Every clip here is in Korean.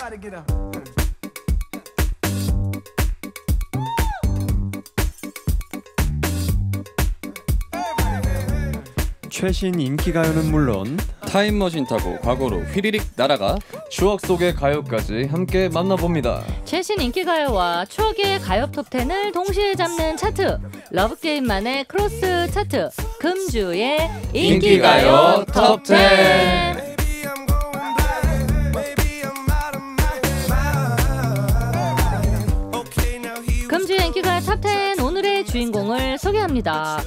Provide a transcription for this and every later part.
Everybody get up. 최신 인기 가요는 물론 타임머신 타고 과거로 휘리릭 날아가 추억 속의 가요까지 함께 만나봅니다. 최신 인기 가요와 추억의 가요 톱10을 동시에 잡는 차트 러브 게임만의 크로스 차트 금주의 인기 가요 인기가요 톱텐 금주의 인기가요 탑10 오늘의 주인공을 소개합니다.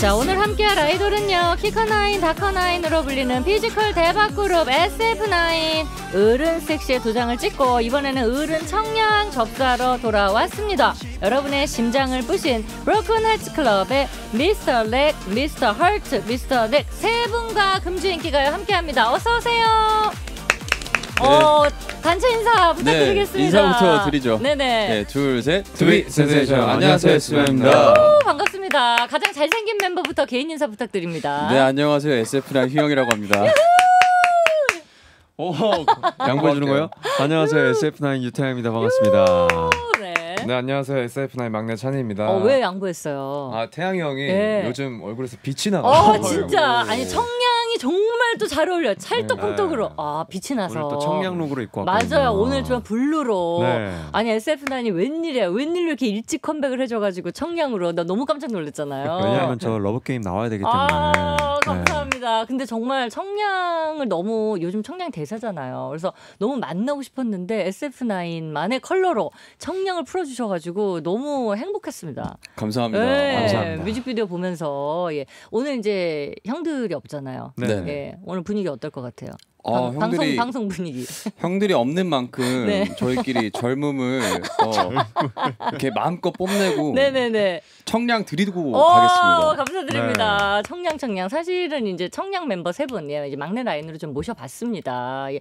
자 오늘 함께할 아이돌은요 키커나인 다커나인으로 불리는 피지컬 대박 그룹 SF9 어른 섹시의 도장을 찍고 이번에는 어른 청량 접수로 돌아왔습니다. 여러분의 심장을 부순 Broken Hearts Club의 Mr. Wreck, Mr. Hurt, Mr. Wreck 세 분과 금주 인기가요 함께 합니다. 어서 오세요 어 단체 인사 부탁드리겠습니다 네, 인사부터 드리죠. 네네 네, 둘, 셋. Feel Sensation 안녕하세요 SF9입니다. 오, 반갑습니다. 가장 잘생긴 멤버부터 개인 인사 부탁드립니다. 네, 안녕하세요. SF9 휘영이라고 합니다. 오 양보해 주는 거예요? 안녕하세요 SF9 유태양입니다 반갑습니다. 오, 네. 네 안녕하세요 SF9 막내 찬희입니다. 어, 왜 양보했어요? 아 태양이 형이 네. 요즘 얼굴에서 빛이 나요. 어, 진짜. 아니, 청량이 정말 또 잘 어울려요. 찰떡궁떡으로. 네. 아, 빛이 나서. 오늘 또 청량룩으로 입고 왔거든요. 맞아요. 오늘 좀 블루로. 네. 아니, SF9이 웬일이야. 웬일로 이렇게 일찍 컴백을 해줘가지고 청량으로. 나 너무 깜짝 놀랐잖아요. 왜냐하면 저 러브 게임 나와야 되기 때문에. 아, 네. 감사합니다. 근데 정말 청량을 너무 요즘 청량 대세잖아요. 그래서 너무 만나고 싶었는데 SF9만의 컬러로 청량을 풀어주셔가지고 너무 행복했습니다. 감사합니다. 네, 감사합니다. 뮤직비디오 보면서 예. 오늘 이제 형들이 없잖아요. 네. 네. 예, 오늘 분위기 어떨 것 같아요? 어, 방, 방송 형들이 방송 분위기. 형들이 없는 만큼 네. 저희끼리 젊음을 어, 이렇게 마음껏 뽐내고 네네네. 청량 드리고 오, 가겠습니다. 감사드립니다. 청량 청량. 사실은 이제 청량 member 세 분, 예, 이제 막내 라인으로 좀 모셔봤습니다. 예.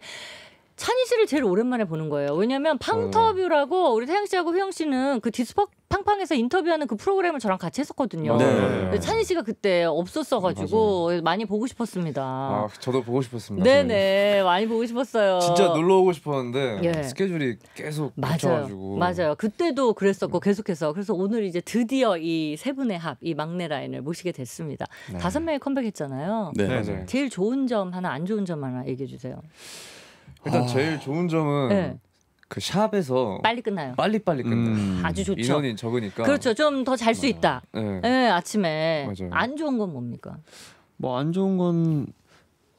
찬희 씨를 제일 오랜만에 보는 거예요. 왜냐면 팡터뷰라고 우리 태양 씨하고 휘영 씨는 그 디스팍 팡팡에서 인터뷰하는 그 프로그램을 저랑 같이 했었거든요. 네. 찬희 씨가 그때 없었어가지고 많이 보고 싶었습니다. 아 저도 보고 싶었습니다. 네네 많이 보고 싶었어요. 진짜 놀러 오고 싶었는데 예. 스케줄이 계속 맞아요. 붙여가지고 맞아요. 그때도 그랬었고 계속해서 그래서 오늘 이제 드디어 이 세 분의 합, 이 막내 라인을 모시게 됐습니다. 네. 다섯 명이 컴백했잖아요. 네. 네. 맞아요. 제일 좋은 점 하나, 안 좋은 점 하나 얘기해 주세요. 일단 아. 제일 좋은 점은 네. 그 샵에서 빨리 끝나요. 빨리 빨리 끝나. 음. 아주 좋죠. 인원이 적으니까. 그렇죠. 좀 더 잘 수 있다. 네. 네, 아침에 맞아요. 안 좋은 건 뭡니까? 뭐 안 좋은 건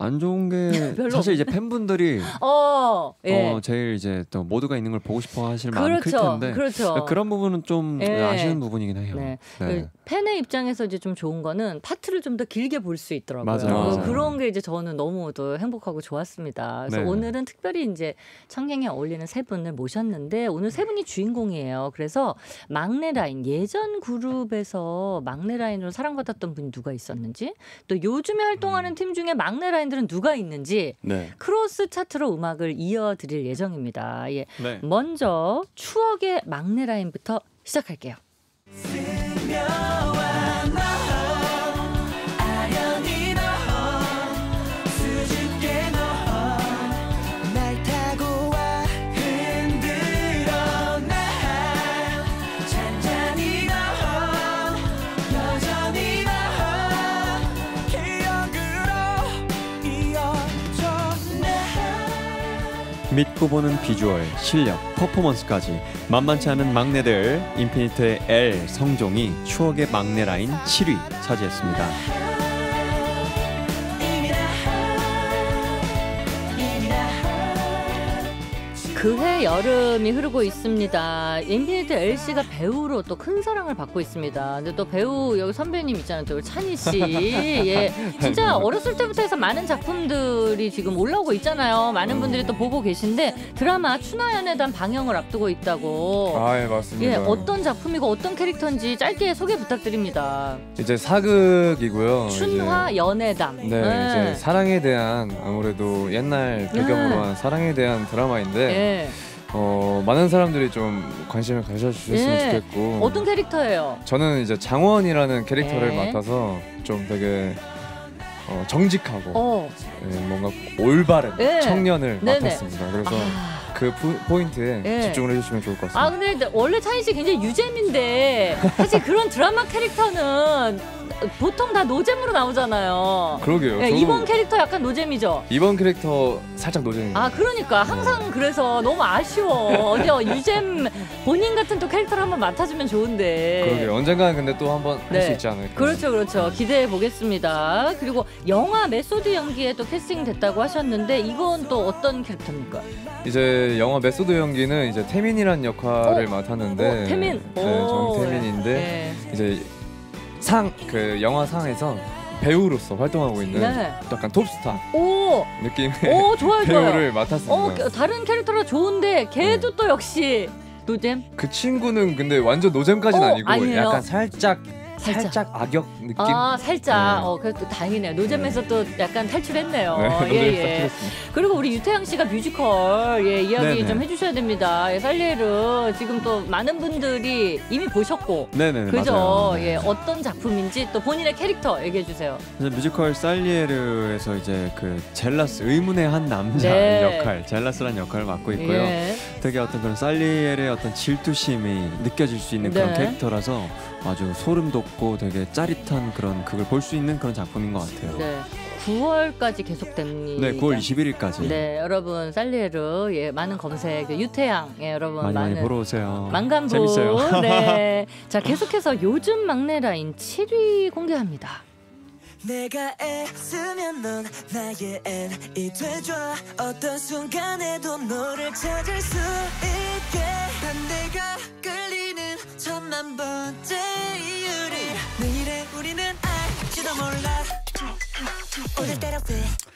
안 좋은 게 사실 이제 팬분들이 어, 예. 어 제일 이제 또 모두가 있는 걸 보고 싶어 하실 마음이 클 그렇죠. 텐데 그렇죠. 그런 부분은 좀 예. 아쉬운 부분이긴 해요. 네. 네. 그 팬의 입장에서 이제 좀 좋은 거는 파트를 좀 더 길게 볼 수 있더라고요. 맞아요, 어, 맞아요. 그런 게 이제 저는 너무 또 행복하고 좋았습니다. 그래서 네. 오늘은 특별히 이제 청량에 어울리는 세 분을 모셨는데 오늘 세 분이 주인공이에요. 그래서 막내 라인 예전 그룹에서 막내 라인으로 사랑받았던 분이 누가 있었는지 또 요즘에 활동하는 팀 중에 막내 라인 들은 누가 있는지 네. 크로스 차트로 음악을 이어드릴 예정입니다. 예. 네. 먼저 추억의 막내 라인부터 시작할게요. 나 믿고 보는 비주얼, 실력, 퍼포먼스까지 만만치 않은 막내들 인피니트의 L 성종이 추억의 막내 라인 7위 차지했습니다. 그해 여름이 흐르고 있습니다. 인피니트 L씨가 배우로 또 큰 사랑을 받고 있습니다. 근데 또 배우 여기 선배님 있잖아요. 또 찬희 씨. 예. 진짜 어렸을 때부터 해서 많은 작품들이 지금 올라오고 있잖아요. 많은 분들이 또 보고 계신데 드라마 추나연에 대한 방영을 앞두고 있다고. 아, 예, 맞습니다. 예, 어떤 작품이고 어떤 캐릭터인지 짧게 소개 부탁드립니다. 이제 사극이고요. 춘화 연애담. 이제, 네, 이제 사랑에 대한 아무래도 옛날 배경으로 네. 한 사랑에 대한 드라마인데 예. 어, 많은 사람들이 좀 관심을 가져주셨으면 예. 좋겠고 어떤 캐릭터예요? 저는 이제 장원이라는 캐릭터를 네. 맡아서 좀 되게 어, 정직하고 어. 예, 뭔가 올바른 네. 청년을 네네. 맡았습니다. 그래서 아. 그 부- 포인트에 예. 집중을 해주시면 좋을 것 같습니다. 아 근데 원래 찬희 씨 굉장히 유잼인데 사실 그런 드라마 캐릭터는 보통 다 노잼으로 나오잖아요. 그러게요. 예, 저도 이번 캐릭터 약간 노잼이죠. 이번 캐릭터 살짝 노잼입니다. 아 그러니까 항상 그래서 너무 아쉬워. 어디 유잼 본인 같은 또 캐릭터를 한번 맡아주면 좋은데. 그러게요. 언젠가는 근데 또 한번 할수 네. 있지 않을까. 그렇죠, 그렇죠. 기대해 보겠습니다. 그리고 영화 메소드 연기에 또 캐스팅 됐다고 하셨는데 이건 또 어떤 캐릭터입니까? 이제 영화 메소드 연기는 이제 태민이라는 역할을 어? 맡았는데 어, 태민. 네, 오, 정태민인데 네. 이제 상 그 영화 상에서 배우로서 활동하고 있는 네. 또 약간 톱스타 오, 느낌의 오 좋아요, 좋아요. 배우를 맡았습니다. 어 그- 다른 캐릭터라 좋은데 걔도 네. 또 역시 노잼. 그 친구는 근데 완전 노잼까지는 어, 아니고 아니에요? 약간 살짝 살짝. 살짝, 악역 느낌. 아 살짝. 네. 어 그래도 다행이네요. 노잼에서 또 약간 탈출했네요. 네, 예 예. 그리고 우리 유태양 씨가 뮤지컬 예 이야기 네네. 좀 해주셔야 됩니다. 예, 살리에르 지금 또 많은 분들이 이미 보셨고. 네네 그죠? 맞아요. 예, 어떤 작품인지 또 본인의 캐릭터 얘기해 주세요. 그래서 뮤지컬 살리에르에서 이제 그 젤라스 의문의 한 남자 네. 역할 젤라스란 역할을 맡고 있고요. 예. 되게 어떤 그런 살리에르의 어떤 질투심이 느껴질 수 있는 그런 네. 캐릭터라서 아주 소름 돋고 되게 짜릿한 그런 그걸 볼 수 있는 그런 작품인 것 같아요. 네. 9월까지 계속됩니다. 네, 9월 21일까지 네, 여러분 살리에르 예, 많은 검색 유태양 예, 여러분 많이 많이 많은 보러 오세요. 만감부 재밌어요. 네. 자, 계속해서 요즘 막내 라인 7위 공개합니다. 내가 애쓰면 넌 나의 N이 돼줘 어떤 순간에도 너를 찾을 수 있게 끌리는 천 만 번째 이유를 내일의 우리는 알지도 몰라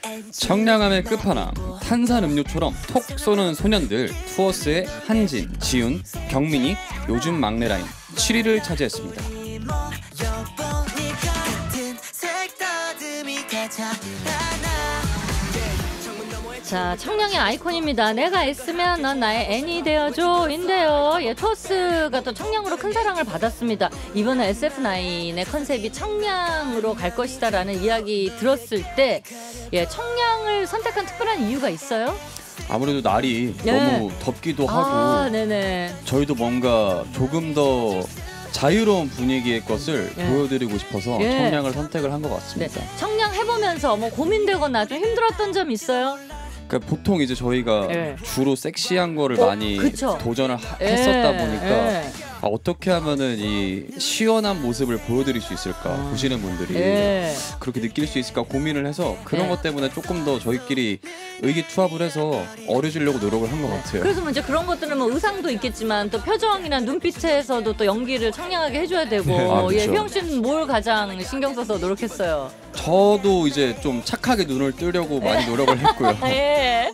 알지 청량함의 끝판왕 탄산 음료처럼 톡 쏘는 소년들 투어스의 한진, 지훈, 경민이 요즘 막내 라인 7위를 차지했습니다. 자 청량의 아이콘입니다. 내가 애쓰면 넌 나의 애니 되어줘 인데요. 예, 토스가 또 청량으로 큰 사랑을 받았습니다. 이번에 SF9의 컨셉이 청량으로 갈 것이다라는 이야기 들었을 때, 예, 청량을 선택한 특별한 이유가 있어요? 아무래도 날이 네. 너무 덥기도 하고 아, 네네. 저희도 뭔가 조금 더 자유로운 분위기의 것을 예. 보여드리고 싶어서 예. 청량을 선택을 한것 네. 같습니다. 청량 해보면서 뭐 고민되거나 좀 힘들었던 점 있어요? 그러니까 보통 이제 저희가 예. 주로 섹시한 거를 어, 많이 그쵸. 도전을 하- 예, 했었다 보니까 예. 아, 어떻게 하면은 이 시원한 모습을 보여드릴 수 있을까 아. 보시는 분들이 예. 그렇게 느낄 수 있을까 고민을 해서 그런 네. 것 때문에 조금 더 저희끼리 의기투합을 해서 어려지려고 노력을 한 것 같아요. 그래서 뭐 이제 그런 것들은 뭐 의상도 있겠지만 또 표정이나 눈빛에서도 또 연기를 청량하게 해줘야 되고 아, 예, 그쵸. 휘영 씨는 뭘 가장 신경 써서 노력했어요? 저도 이제 좀 착하게 눈을 뜨려고 많이 노력을 했고요. 예.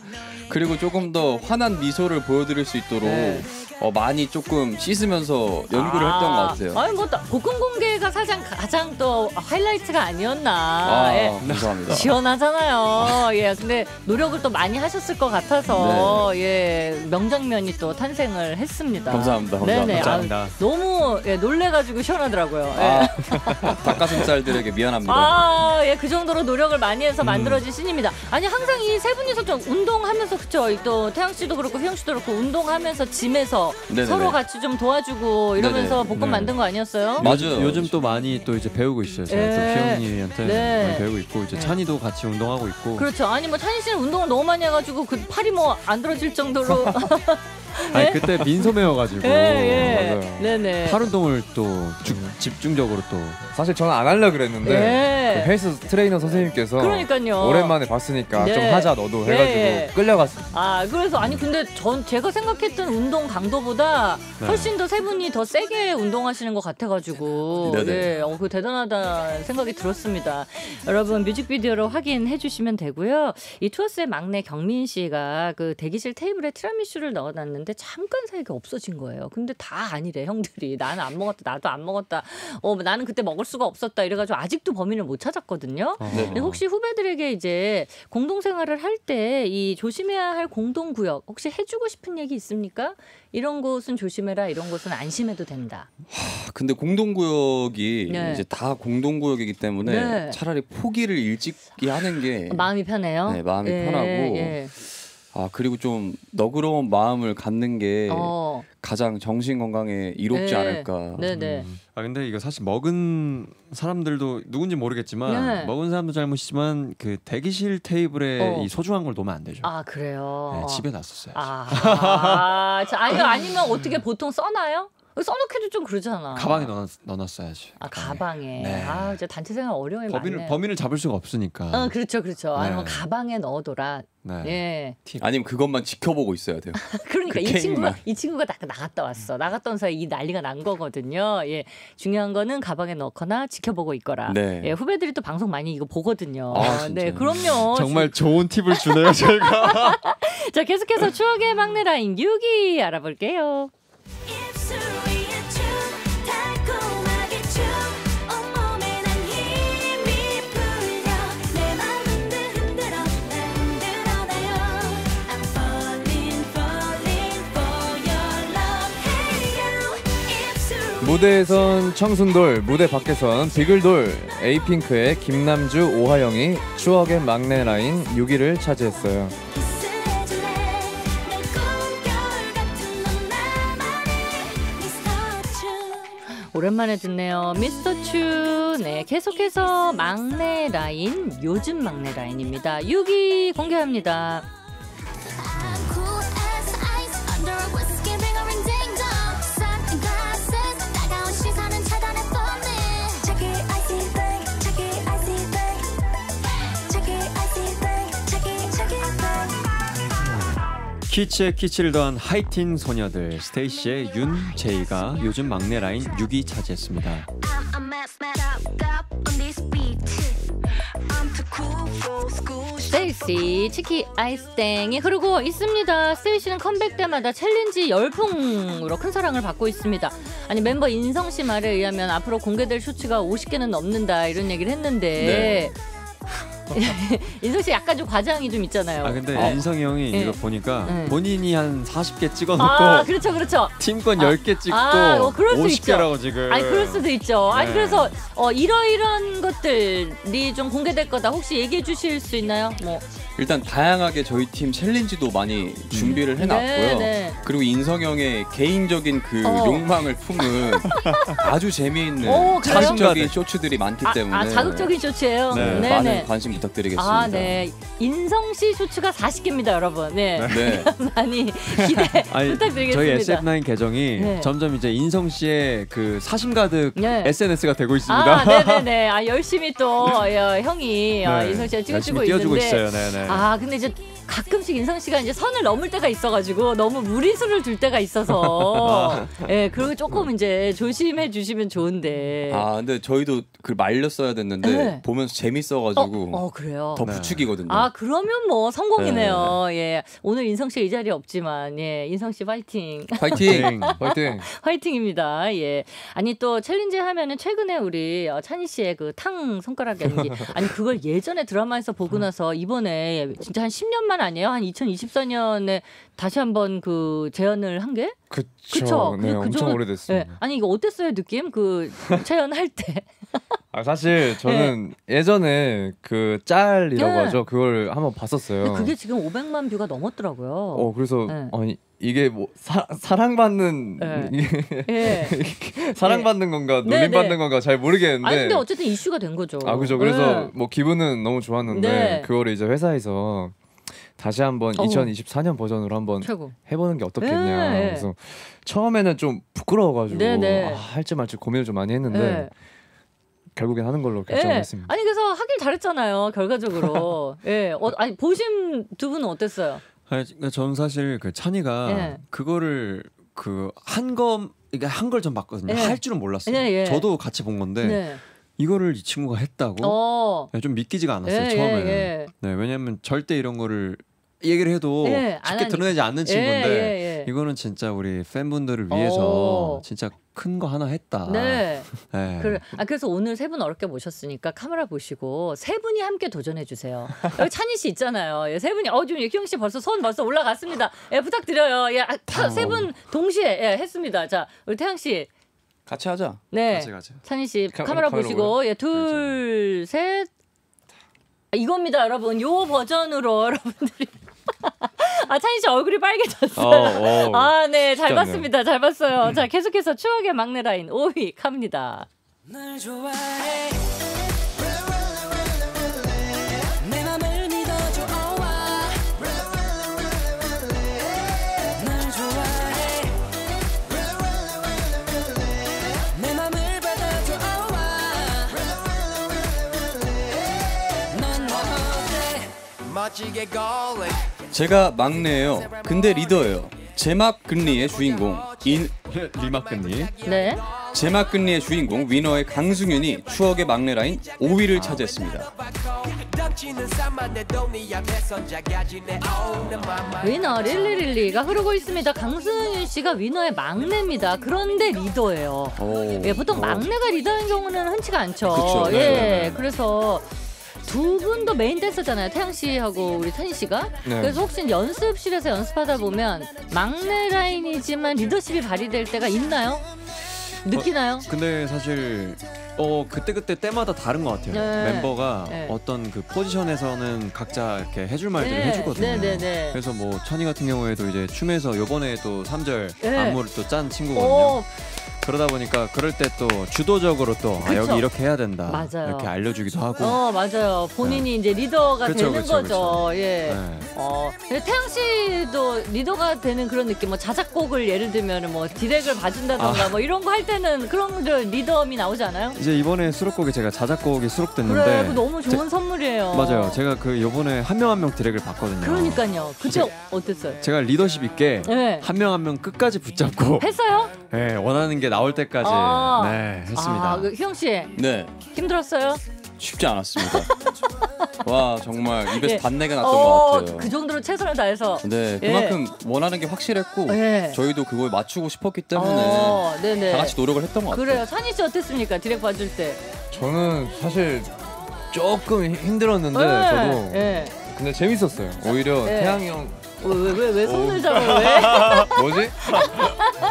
그리고 조금 더 환한 미소를 보여드릴 수 있도록 네. 어, 많이 조금 씻으면서 연구를 했던 것 같아요. 아니 뭐또 복근 공개가 가장 가장 또 하이라이트가 아니었나. 아, 예. 감사합니다. 시원하잖아요. 예, 근데 노력을 또 많이 하셨을 것 같아서 예 명장면이 또 탄생을 했습니다. 감사합니다. 감사합니다. 네네. 감사합니다. 아, 너무 예, 놀래가지고 시원하더라고요. 예. 아, 닭가슴살들에게 미안합니다. 아, 예, 그 정도로 노력을 많이 해서 음. 만들어진 씬입니다. 아니, 항상 이 세 분이서 좀 운동하면서, 그쵸? 또 태양 씨도 그렇고, 휘영 씨도 그렇고, 운동하면서, 짐에서 네네네. 서로 같이 좀 도와주고 이러면서 네네. 복근 네. 만든 거 아니었어요? 맞아요. 요즘 또 많이 또 이제 배우고 있어요. 제가 예. 또 희영이한테 네. 많이 배우고 있고 이제 네. 찬이도 같이 운동하고 있고. 그렇죠. 아니, 뭐, 찬희 씨는 운동을 너무 많이 해가지고, 그 팔이 뭐, 안 들어질 정도로. 아니 네? 그때 민소매여가지고 예, 예. 맞아요. 네네. 팔 운동을 또 주- 집중적으로 또 사실 저는 안 하려 그랬는데 예. 그 헬스 트레이너 선생님께서 그러니까요. 오랜만에 봤으니까 네. 좀 하자 너도 해가지고 예. 끌려갔어요. 아 그래서 아니 근데 전 제가 생각했던 운동 강도보다 네. 훨씬 더 세 분이 더 세게 운동하시는 것 같아가지고 네네. 예, 어, 그 대단하다 생각이 들었습니다. 여러분 뮤직비디오로 확인해 주시면 되고요. 이 투어스의 막내 경민 씨가 그 대기실 테이블에 티라미슈를 넣어놨는데 잠깐 사이가 없어진 거예요. 근데 다 아니래 형들이 나는 안 먹었다 나도 안 먹었다. 어 나는 그때 먹을 수가 없었다. 이래가지고 아직도 범인을 못 찾았거든요. 어. 네. 근데 혹시 후배들에게 이제 공동 생활을 할 때 이 조심해야 할 공동 구역 혹시 해주고 싶은 얘기 있습니까? 이런 곳은 조심해라, 이런 곳은 안심해도 된다. 아, 근데 공동구역이 네. 이제 다 공동구역이기 때문에 네. 차라리 포기를 일찍 하는 게 마음이 편해요. 네, 마음이 예, 편하고 예. 아 그리고 좀 너그러운 마음을 갖는 게 어, 가장 정신 건강에 이롭지 네. 않을까. 네네. 아 근데 이거 사실 먹은 사람들도 누군지 모르겠지만 네. 먹은 사람도 잘못이지만 그 대기실 테이블에 어. 이 소중한 걸 놓으면 안 되죠. 아 그래요. 네, 집에 놨었어요. 아, 자, 아니 아니면 어떻게 보통 써놔요? 써놓기도 좀 그러잖아. 가방에 넣어 넣어놨어야지. 아 가방에. 네. 아 이제 단체 생활 어려움이 범인을 많네. 범인을 잡을 수가 없으니까. 어 그렇죠 그렇죠. 아니면 네. 가방에 넣어둬라. 네. 예. 아니면 그것만 지켜보고 있어야 돼요. 그러니까 그 이 친구가. 이 친구가 나, 나갔다 왔어. 나갔던 사이 이 난리가 난 거거든요. 예. 중요한 거는 가방에 넣거나 지켜보고 있거라. 네. 예. 후배들이 또 방송 많이 이거 보거든요. 아, 네. 그럼요. 정말 좋은 팁을 주네요 저희가. 자 계속해서 추억의 막내 라인 6위 알아볼게요. 무대에선 청순돌, 무대 밖에선 비글돌, 에이핑크의 김남주, 오하영이 추억의 막내 라인 6위를 차지했어요. 오랜만에 듣네요. 미스터 츄. 네, 계속해서 막내 라인, 요즘 막내 라인입니다. 6위 공개합니다. 키치에 키치를 더한 하이틴 소녀들 스테이시의 윤, 제이가 요즘 막내 라인 6위 차지했습니다. 스테이시 Cheeky Icy Thang이 흐르고 있습니다. 스테이시는 컴백 때마다 챌린지 열풍으로 큰 사랑을 받고 있습니다. 아니 멤버 인성 씨 말에 의하면 앞으로 공개될 쇼츠가 50개는 넘는다 이런 얘기를 했는데 인성 씨 약간 좀 과장이 좀 있잖아요. 아 근데 어. 인성이 형이 네. 이거 보니까 네. 본인이 한 40개 찍어놓고 아 그렇죠 그렇죠. 팀권 아, 10개 찍고 아, 어, 그럴 수 있죠. 50개라고 지금. 아니 그럴 수도 있죠. 아니 네. 그래서 어, 이러이러한 것들이 좀 공개될 거다. 혹시 얘기해 주실 수 있나요? 뭐 일단 다양하게 저희 팀 챌린지도 많이 준비를 해놨고요. 네, 네. 그리고 인성 형의 개인적인 그 어. 욕망을 품은 아주 재미있는 오? 자극적인 쇼츠들이 많기 아, 때문에 아, 자극적인 쇼츠예요. 네, 네, 많은 네. 관심 부탁드리겠습니다. 아, 네. 인성 씨 쇼츠가 40개입니다, 여러분. 네. 네. 많이 기대 아니, 부탁드리겠습니다. 저희 SF9 계정이 네. 점점 이제 인성 씨의 그 사심 가득 네. SNS가 되고 있습니다. 아, 네네네. 아, 열심히 또 어, 형이 어, 네. 인성 씨가 찍어주고 있는데. 있어요. 네네. 아, 근데 이제 가끔씩 인성 씨가 이제 선을 넘을 때가 있어가지고 너무 무리수를 둘 때가 있어서 예, 그리고 조금 이제 조심해 주시면 좋은데. 아 근데 저희도 그 말렸어야 됐는데 네. 보면서 어, 재밌어가지고 어, 그래요. 더 네. 부추기거든요. 아 그러면 뭐 성공이네요. 예 오늘 인성 씨 이 자리에 없지만 예 인성 씨 파이팅 파이팅. 화이팅! 파이팅입니다. 예 아니 또 챌린지 하면은 최근에 우리 어, 찬희 씨의 그 탕 손가락 연기 아니 그걸 예전에 드라마에서 보고 나서 이번에 진짜 한 10년 만 아니에요? 한 2024년에 다시 한번 그 재연을 한 게? 그쵸. 그쵸. 네, 그- 엄청 그전은- 예 오래됐습니다. 아니 이거 어땠어요 느낌 그 재연할 때? 아, 사실 저는 예전에 그 짤이라고 네. 하죠. 그걸 한번 봤었어요. 그게 지금 500만 뷰가 넘었더라고요. 어 그래서 네. 아니 이게 뭐 사, 사랑받는 네. 예. 사랑받는 건가 네, 놀림받는 네. 건가 잘 모르겠는데 아니 근데 어쨌든 이슈가 된 거죠. 아 그죠 그래서 예. 뭐 기분은 너무 좋았는데 네. 그거를 이제 회사에서 다시 한번 어. 2024년 버전으로 한번 최고. 해보는 게 어떻겠냐 네. 그래서 처음에는 좀 부끄러워가지고 네, 네. 아, 할지 말지 고민을 좀 많이 했는데 예. 결국엔 하는 걸로 예. 결정했습니다. 아니 그래서 하길 잘했잖아요. 결과적으로. 예. 어, 아니 보신 두 분은 어땠어요? 아니, 그러니까 저는 사실 그 찬이가 예. 그거를 그한 이게 한걸좀 봤거든요. 예. 할 줄은 몰랐어요. 예, 예. 저도 같이 본 건데 네. 이거를 이 친구가 했다고 어. 좀 믿기지가 않았어요 예, 처음에는. 예, 네, 왜냐면 절대 이런 거를 얘기를 해도 예, 안 쉽게 드러내지 않는 예, 친구인데 예, 예. 이거는 진짜 우리 팬분들을 오. 위해서 진짜 큰 거 하나 했다. 네. 네. 그래, 아, 그래서 오늘 세 분 어렵게 모셨으니까 카메라 보시고 세 분이 함께 도전해 주세요. 여기 찬희 씨 있잖아요. 예, 세 분이 어 지금 유경 씨 벌써 손 벌써 올라갔습니다. 예, 부탁드려요. 예, 아, 세분 동시에 예, 했습니다. 자, 우리 태양 씨. 같이 하자. 네. 같이 가자. 찬희 씨 카- 카메라 카메라 보시고 예, 둘, 셋. 아, 이겁니다, 여러분. 요 버전으로 여러분들이 아, 찬희 씨 얼굴이 빨개졌어요. 어, 어. 아, 네, 잘. 봤습니다. 잘 봤어요. 자, 계속해서 추억의 막내 라인 5위 갑니다. 제가 막내예요. 근데 리더예요. 제막 근리의 주인공 인 리마크님. 네. 제막 근리의 주인공 위너의 강승윤이 추억의 막내 라인 5위를 차지했습니다. 네 위너 Really Really가 흐르고 있습니다. 강승윤 씨가 위너의 막내입니다. 그런데 리더예요. 오. 예, 보통 막내가 리더인 경우는 흔치가 않죠. 그쵸, 네, 예, 네, 네. 그래서 두 분도 메인 댄서잖아요. 태양 씨하고 우리 찬희 씨가. 네. 그래서 혹시 연습실에서 연습하다 보면 막내 라인이지만 리더십이 발휘될 때가 있나요? 느끼나요? 근데 사실 어 그때 그때 때마다 다른 것 같아요. 네. 멤버가 네. 어떤 그 포지션에서는 각자 이렇게 해줄 말들을 네, 해주거든요. 네, 네, 네. 그래서 뭐 천이 같은 경우에도 이제 춤에서 요번에 또 3절 네. 안무를 또 짠 친구거든요. 오, 그러다 보니까 그럴 때 또 주도적으로 또 아, 그쵸. 여기 이렇게 해야 된다. 맞아요. 이렇게 알려주기도 하고. 어, 맞아요. 본인이 이제 리더가 그쵸, 되는 그쵸, 거죠. 그쵸. 예. 네. 어, 근데 태양 씨도 리더가 되는 그런 느낌, 뭐 자작곡을 예를 들면 뭐 디렉을 봐준다던가 아. 뭐 이런 거 할 때는 그런 저 리더미 나오지 않아요? 이제 이번에 수록곡에 제가 자작곡이 그래, 수록됐는데 그거 너무 좋은 선물이에요. 맞아요. 제가 그 요번에 한 명 한 명 디렉을 봤거든요. 그러니까요. 그때 어땠어요? 제가 리더십 있게 네. 한 명 한 명 끝까지 붙잡고 했어요? 네, 원하는 게 나올 때까지 아. 네, 했습니다. 아, 그 희영 씨 네, 힘들었어요? 쉽지 않았습니다. 와 정말 입에서 예. 단내가 났던 어, 것 같아요. 그 정도로 최선을 다해서. 네, 예. 그만큼 원하는 게 확실했고 예. 저희도 그걸 맞추고 싶었기 때문에 어, 네네. 다 같이 노력을 했던 것 같아요. 그래요. 찬희 씨 어땠습니까? 디렉 봐줄 때. 저는 사실 조금 힘- 힘들었는데 예, 저도 예. 근데 재밌었어요. 오히려 네. 태양이 형 왜 왜 왜 손을 잡아 왜? 뭐지?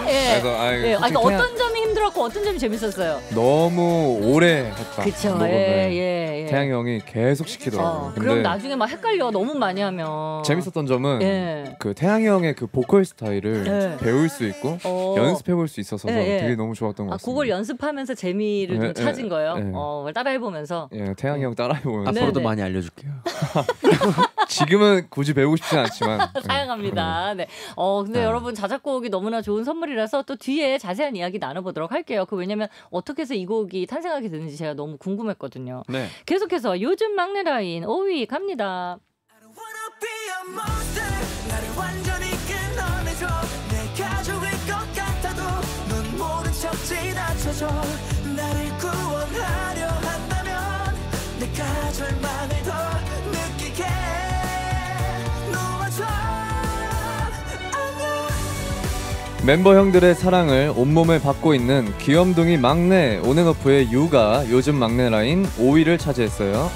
예. 그래서 아, 예. 아, 솔직히 그러니까 태양- 어떤 점이 힘들었고 어떤 점이 재밌었어요? 너무 오래 했다. 그쵸. 예, 예, 예. 태양이 형이 계속 시키더라고요. 어, 그럼 나중에 막 헷갈려. 너무 많이 하면. 재밌었던 점은 예. 그 태양이 형의 그 보컬 스타일을 예. 배울 수 있고 어. 연습해 볼 수 있어서 예, 예. 되게 너무 좋았던 것 아, 같습니다. 그걸 연습하면서 재미를 좀 예, 찾은 예, 거예요. 예. 어, 그걸 따라해 보면서. 예, 태양이 형 따라해 보면서 네, 앞으로도 네. 많이 알려줄게요. 지금은 굳이 배우고 싶진 않지만 예. 사양합니다. 네. 어, 근데 네. 여러분 자작곡이 너무나 좋은 선물이라서 또 뒤에 자세한 이야기 나눠보도록 할게요. 그 왜냐면 어떻게 해서 이 곡이 탄생하게 됐는지 제가 너무 궁금했거든요. 네. 계속해서 요즘 막내 라인 5위 갑니다. 지나쳐줘 나를 구원하려 한다면 내가 절망을 멤버 형들의 사랑을 온몸에 받고 있는 귀염둥이 막내 온앤오프의 유가 요즘 막내 라인 5위를 차지했어요.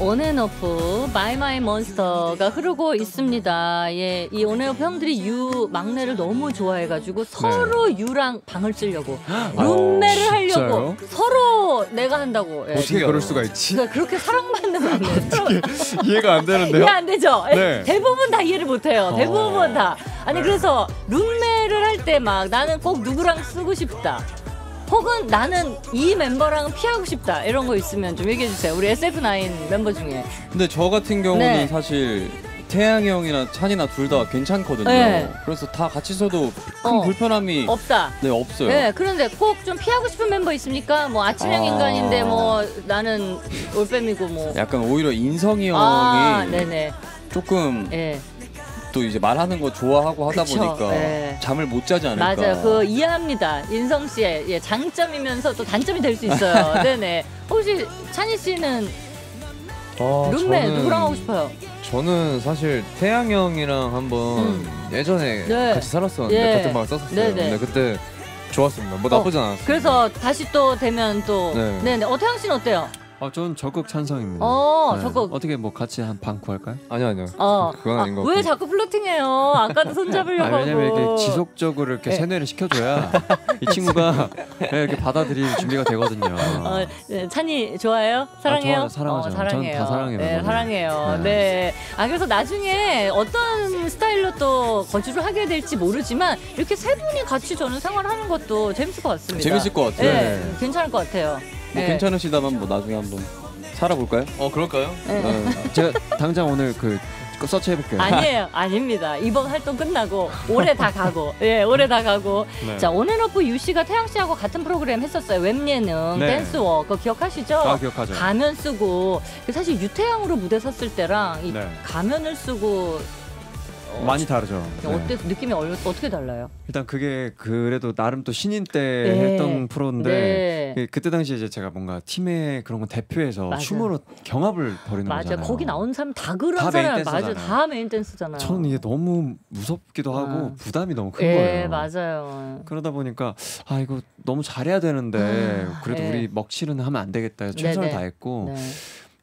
온앤오프 Bye My Monster가 흐르고 있습니다. 예, 이 온앤오프 형들이 유 막내를 너무 좋아해가지고 서로 유랑 방을 쓰려고 룸메를 하려고? 서로 내가 한다고. 예. 어떻게 그럴 수가 있지? 그러니까 그렇게 사랑받는 막내. 이해가 안 되는데요. 이해 안 되죠? 예, 네. 대부분 다 이해를 못해요. 대부분 다. 아니 그래서 룸메를 할 때 막 나는 꼭 누구랑 쓰고 싶다. 혹은 나는 이 멤버랑은 피하고 싶다 이런 거 있으면 좀 얘기해 주세요. 우리 SF9 멤버 중에. 근데 저 같은 경우는 네. 사실 태양이 형이나 찬이나 둘 다 괜찮거든요. 네. 그래서 다 같이 서도 큰 어. 불편함이 없다. 네 없어요. 네, 그런데 꼭 좀 피하고 싶은 멤버 있습니까? 뭐 아침형 아. 인간인데 뭐 나는 올빼미고 뭐. 약간 오히려 인성이 형이 아. 조금 예, 또 이제 말하는 거 좋아하고 하다 그쵸, 보니까 네. 잠을 못 자지 않을까. 맞아요. 그 이해합니다. 인성 씨의 예, 장점이면서 또 단점이 될 수 있어요. 네네. 혹시 찬희 씨는 아, 룸메 저는- 누구랑 하고 싶어요? 저는 사실 태양 형이랑 한번 음. 예전에 네. 같이 살았었는데 예. 같은 방을 썼었어요. 네네. 근데 그때 좋았습니다. 뭐 나쁘지 않았어요. 그래서 다시 또 되면 또 네. 네네. 어 태양 씨는 어때요? 아, 저는 적극 찬성입니다. 어 네. 적극. 어떻게 뭐 같이 한 방 구할까요? 아니요 아니요. 어. 그건 아 닌 것왜 같고. 자꾸 플러팅해요? 아까도 손 잡으려고 아, 왜냐면. 이렇게 지속적으로 이렇게 네. 세뇌를 시켜줘야 이 친구가 네, 이렇게 받아들일 준비가 되거든요. 어, 네, 찬이 좋아해요? 사랑해요? 좋아, 사랑하죠. 어, 사랑해요. 다 사랑해요, 네. 사랑해요. 네. 네. 아 그래서 나중에 어떤 스타일로 또 거주를 하게 될지 모르지만 이렇게 세 분이 같이 저는 생활하는 것도 재밌을 것 같습니다. 재밌을 것 같아요. 네, 괜찮을 것 같아요. 뭐 네. 괜찮으시다면 뭐 나중에 한번 살아볼까요? 어 그럴까요? 네. 제가 당장 오늘 그 서치 해볼게요. 아니에요, 아닙니다. 이번 활동 끝나고 올해 다 가고, 예, 올해 다 가고. 네. 자, 온앤오프 유 씨가 태양 씨하고 같은 프로그램 했었어요. 웹예능, 네. 댄스워, 그거 기억하시죠? 아, 기억하죠. 가면 쓰고 그 사실 유태양으로 무대 섰을 때랑 이 네. 가면을 쓰고 어, 많이 다르죠. 네. 어때 느낌이 얼, 어떻게 달라요? 일단 그게 그래도 나름 또 신인 때 네. 했던 프로인데 네. 그- 그때 당시에 이제 제가 뭔가 팀의 그런 거 대표해서 맞아요. 춤으로 경합을 벌이는 맞아 거잖아요. 거기 나온 사람 다 그런 다 사람 맞아. 다 메인 댄스잖아요. 저는 이게 너무 무섭기도 하고 아. 부담이 너무 큰 예 거예요. 맞아요. 그러다 보니까 아 이거 너무 잘해야 되는데 아, 그래도 예. 우리 먹칠은 하면 안 되겠다 해서 최선을 네네. 다했고 네.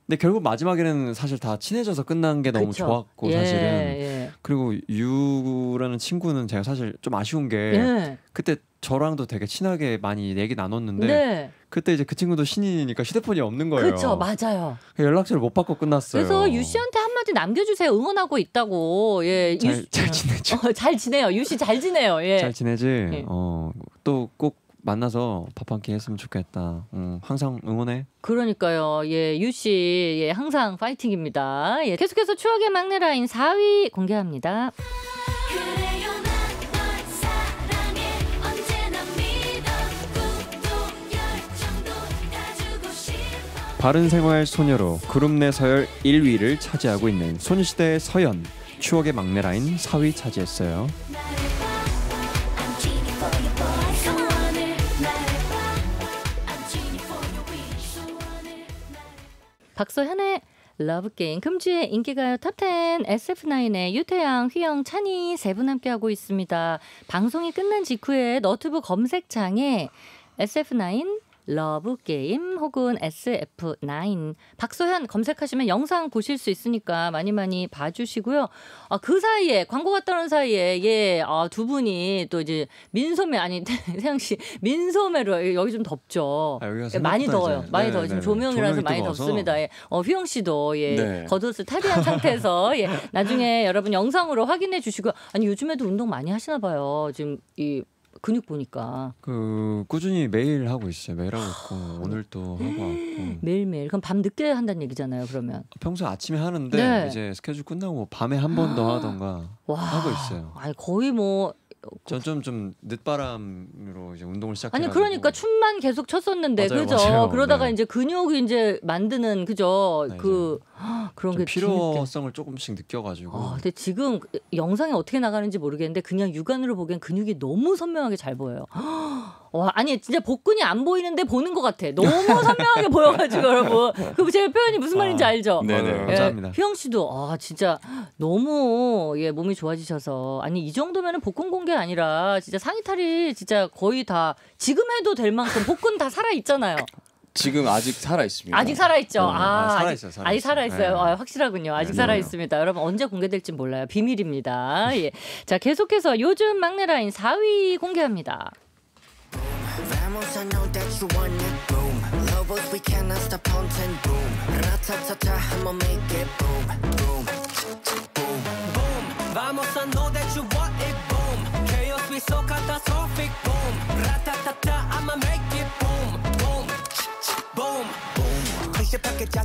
근데 결국 마지막에는 사실 다 친해져서 끝난 게 너무 그쵸. 좋았고 예, 사실은 예. 그리고 유라는 친구는 제가 사실 좀 아쉬운 게 예. 그때 저랑도 되게 친하게 많이 얘기 나눴는데 네. 그때 이제 그 친구도 신인이니까 휴대폰이 없는 거예요. 그렇죠 맞아요. 연락처를 못 받고 끝났어요. 그래서 유 씨한테 한마디 남겨주세요. 응원하고 있다고. 예. 잘, 유- 잘 지내죠. 어, 잘 지내요. 유 씨 잘 지내요. 예. 잘 지내지. 예. 어, 또 꼭 만나서 밥 한 끼 했으면 좋겠다. 음, 항상 응원해. 그러니까요. 예, 유 씨, 예, 항상 파이팅입니다. 예, 계속해서 추억의 막내 라인 4위 공개합니다. 싶어 바른 생활 소녀로 그룹 내 서열 1위를 차지하고 있는 소녀시대의 서현. 추억의 막내 라인 4위 차지했어요. 박소현의 러브 게임 금주의 인기가요 top10 SF9의 유태양, 휘영, 찬희 세 분 함께 하고 있습니다. 방송이 끝난 직후에 너튜브 검색창에 SF9 러브 게임 혹은 SF9 박소현 검색하시면 영상 보실 수 있으니까 많이 많이 봐주시고요. 아, 그 사이에 광고 갔다 오는 사이에 예, 아, 두 분이 또 이제 민소매 아니 태양 씨 민소매로 여기 좀 덥죠. 아, 예, 많이 더워요. 이제- 많이 네, 더워요. 지금 네, 네. 조명이라서 조명이 많이 뜨거워서. 덥습니다. 예. 어, 휘영 씨도 예, 네. 겉옷을 탈의한 상태에서 예, 나중에 여러분 영상으로 확인해 주시고 아니 요즘에도 운동 많이 하시나 봐요. 지금 이 근육 보니까 그 꾸준히 매일 하고 있어요. 매일 하고 있고 오늘 또 하고 왔고. 매일 매일 그럼 밤 늦게 한다는 얘기잖아요. 그러면 평소 아침에 하는데 네. 이제 스케줄 끝나고 밤에 한 번 더 하던가 와 하고 있어요. 아니 거의 뭐 전좀좀 늦바람으로 이제 운동을 시작해. 아니 그러니까 춤만 계속 췄었는데 맞아요, 그죠? 맞아요. 그러다가 네. 이제 근육이 이제 만드는 그죠? 네, 그 그런 좀 게. 필요성을 조금씩 느껴가지고. 아, 근데 지금 영상이 어떻게 나가는지 모르겠는데 그냥 육안으로 보기엔 근육이 너무 선명하게 잘 보여요. 와, 아니 진짜 복근이 안 보이는데 보는 것 같아. 너무 선명하게 보여가지고 여러분. 그제 표현이 무슨 말인지 아, 알죠? 네네. 맞아요. 예, 감사합니다. 휘영 씨도 아 진짜 너무 예 몸이 좋아지셔서 아니 이 정도면은 복근 공개 아니라 진짜 상의 탈이 진짜 거의 다 지금 해도 될 만큼 복근 다 살아 있잖아요. 지금 아직 살아 있습니다. 아직 살아 있죠. 네, 아, 아, 살아 있어요, 아직 살아있어요. 아직 살아 있어요. 네. 아, 확실하군요. 아직 네, 살아 네. 있습니다. 여러분 언제 공개될지 몰라요. 비밀입니다. 예. 자, 계속해서 요즘 막내 라인 4위 공개합니다.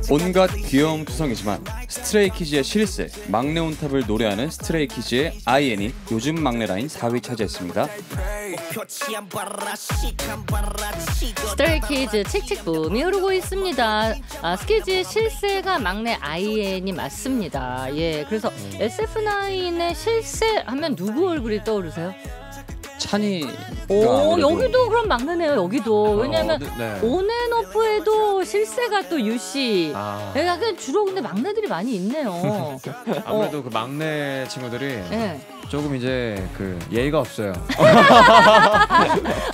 온갖 귀여움 투성이지만 스트레이키즈의 실세 막내 on top을 노래하는 스트레이키즈의 아이엔이 요즘 막내 라인 4위 차지했습니다. 스트레이키즈 Chk Chk Boom이 흐르고 있습니다. 아, 스키즈의 실세가 막내 아이엔이 맞습니다. 예, 그래서 SF9의 실세 하면 누구 얼굴이 떠오르세요? 찬희 오 아무래도. 여기도 그럼 막내네요 여기도 왜냐면 어, 네. 온앤오프에도 실세가 또 유씨 아, 약간 주로 근데 막내들이 많이 있네요. 아무래도 그 막내 친구들이 예. 조금 이제 그 예의가 없어요.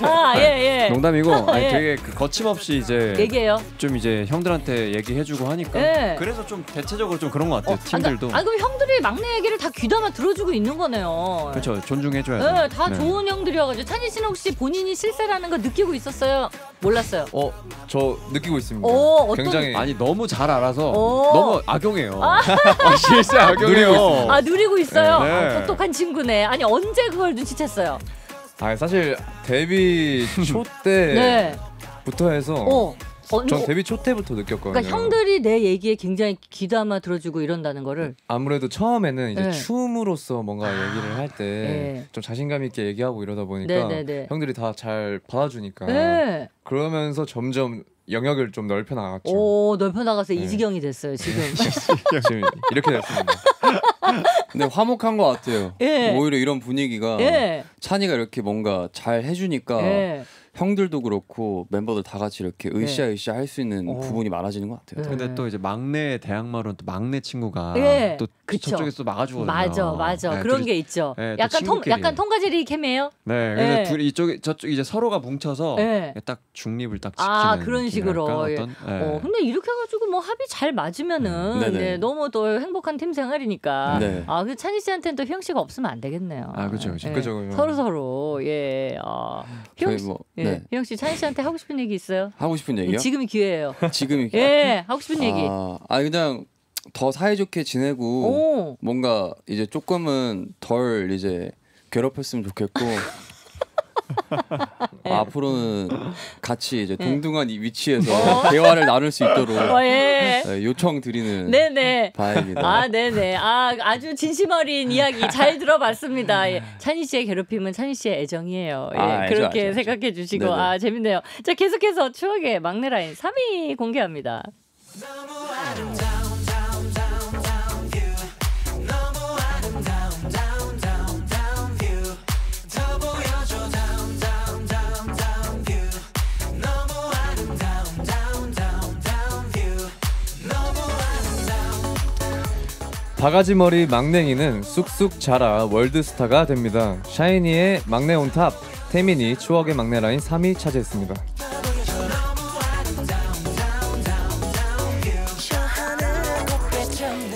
아, 예, 예. 농담이고 아니, 예. 되게 그 거침없이 이제 얘기해요. 좀 이제 형들한테 얘기해주고 하니까 예. 그래서 좀 대체적으로 좀 그런 것 같아요. 어, 팀들도 아, 그럼 형들이 막내 얘기를 다 귀담아 들어주고 있는 거네요. 그렇죠 존중해줘야죠. 네, 다 좋은 형 들이어가지고 찬희 씨는 혹시 본인이 실세라는 거 느끼고 있었어요? 몰랐어요. 어, 저 느끼고 있습니다. 오, 어떤- 굉장히 아니 너무 잘 알아서 오. 너무 악용해요. 아, 실세 악용해요. 아 누리고 있어요. 네. 아, 똑똑한 친구네. 아니 언제 그걸 눈치챘어요? 아 사실 데뷔 초 때부터 네. 해서 어. 어, 전 어, 데뷔 초 때부터 느꼈거든요. 그러니까 형들이 내 얘기에 굉장히 귀담아 들어주고 이런다는 거를 아무래도 처음에는 이제 네. 춤으로서 뭔가 얘기를 할 때좀 네. 자신감 있게 얘기하고 이러다 보니까 네, 네, 네. 형들이 다 잘 받아주니까 네. 그러면서 점점 영역을 좀 넓혀 나갔죠. 오 넓혀 나가서 네. 이지경이 됐어요 지금. 지금 이렇게 됐습니다. 근데 화목한 것 같아요. 예. 오히려 이런 분위기가 예. 찬이가 이렇게 뭔가 잘 해주니까 예. 형들도 그렇고 멤버들 다 같이 이렇게 으쌰으쌰 할 수 있는 어. 부분이 많아지는 것 같아요. 네. 근데 또 이제 막내 대학마로는 또 막내 친구가 예, 또 그쵸. 저쪽에서 또 막아주거든요. 맞아, 맞아. 네, 그런 둘이- 게 있죠. 네, 또 약간 통. 약간 통과제리 캠이에요. 네, 그래서 예. 둘이 이쪽에 저쪽 이제 서로가 뭉쳐서 예. 딱 중립을 딱 지키는 아, 그런? 식으로. 예. 어떤 예. 어, 근데 이렇게 해가지고 뭐 합이 잘 맞으면은 음. 네, 너무 또 행복한 팀 생활이니까. 네. 아, 그 찬희 씨한테는 또 휘영 씨가 없으면 안 되겠네요. 아. 그죠, 그죠. 서로 서로 예. 어. 휘영 씨, 뭐 예. 네. 휘영 씨, 찬희 씨한테 하고 싶은 얘기 있어요? 하고 싶은 얘기요? 지금이 기회예요. 지금이 예, 하고 싶은 얘기. 아, 아 그냥 더 사이좋게 지내고 오. 뭔가 이제 조금은 덜 이제 괴롭혔으면 좋겠고 예. 앞으로는 같이 이제 예. 동등한 이 위치에서 대화를 나눌 수 있도록 어, 예. 네, 요청 드리는 네네. 바입니다. 아, 네네. 아, 아주 진심 어린 이야기 잘 들어봤습니다. 예. 찬희 씨의 괴롭힘은 찬희 씨의 애정이에요. 예, 아, 알죠, 그렇게 알죠, 알죠. 생각해 주시고, 네네. 아, 재밌네요. 자, 계속해서 추억의 막내 라인 3위 공개합니다. 바가지 머리 막냉이는 쑥쑥 자라 월드스타가 됩니다. 샤이니의 막내 on top, 태민이 추억의 막내 라인 3위 차지했습니다.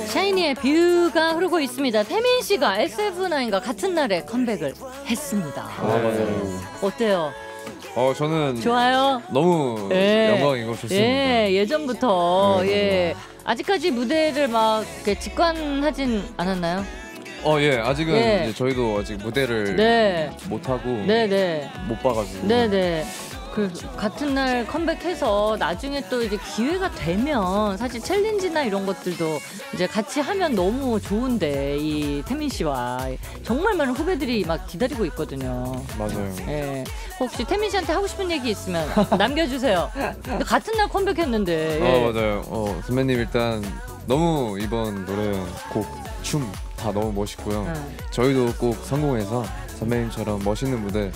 샤이니의 View가 흐르고 있습니다. 태민 씨가 SF9과 같은 날에 컴백을 했습니다. 아, 맞아요. 어때요? 어 저는 좋아요? 너무 예. 영광이고 좋습니다. 예, 예전부터, 네, 네, 예. 아직까지 무대를 막 이렇게 직관하진 않았나요? 어 예 아직은 예. 이제 저희도 아직 무대를 네. 못 하고 네 네. 못 봐가지고 네 네. 그 같은 날 컴백해서 나중에 또 이제 기회가 되면 사실 챌린지나 이런 것들도 이제 같이 하면 너무 좋은데 이 태민 씨와 정말 많은 후배들이 막 기다리고 있거든요. 맞아요. 예. 혹시 태민 씨한테 하고 싶은 얘기 있으면 남겨주세요. 같은 날 컴백했는데. 예. 어 맞아요. 어 선배님 일단 너무 이번 노래 곡춤 다 너무 멋있고요. 예. 저희도 꼭 성공해서 선배님처럼 멋있는 무대